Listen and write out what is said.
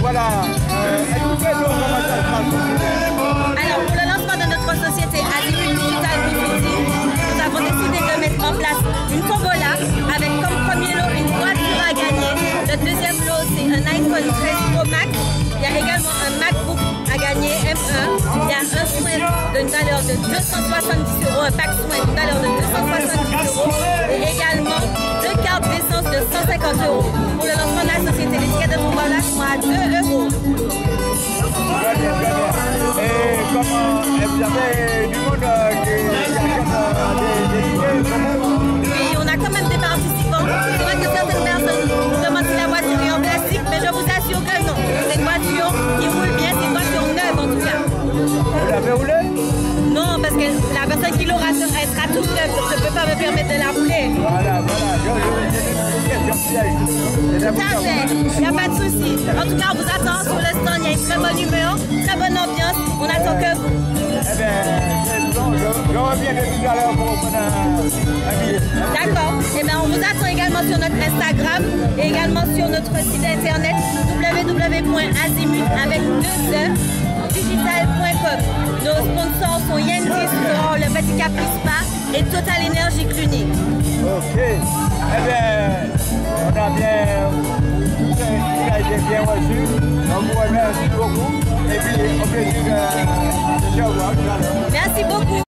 Voilà. Alors, pour le lancement de notre société Azimut Digital Consulting, nous avons décidé de mettre en place une tombola avec comme premier lot une voiture à gagner. Le deuxième lot, c'est un iPhone 13 Pro Max. Il y a également un MacBook à gagner M1. Il y a un soin d'une valeur de 270 euros, un pack soin d'une valeur de 270 euros et également deux cartes d'essence de 150 euros. À 2 euros. Très bien, très bien. Et comment et vous avez du monde qui qui achète des, des tickets comment Oui, on a quand même des participants. C'est vrai que certaines personnes nous demandent si la voiture est en plastique, mais je vous assure que non. C'est une voiture qui roule bien, c'est une voiture neuve en tout cas. Vous l'avez roulé Non, parce que la personne qui l'aura sera toute neuve, donc je ne peux pas me permettre de la rouler. Tout à fait, il n'y a pas de souci. En tout cas, on vous attend sur le stand, il y a une très bonne humeur, très bonne ambiance. On attend que vous. Eh bien. Je, je reviens de tout à l'heure pour prendre un, un billet. D'accord. Et bien, on vous attend également sur notre Instagram et également sur notre site internet www.azimut avec deux e digital.com. Nos sponsors sont Yen Restaurant, le Petit Caprice Spa et Total Energy Clinic. Ok. Eh bien, on a bien. Tout a, été bien reçu. On vous remercie beaucoup. Et puis, au plaisir de, se revoir. Merci beaucoup.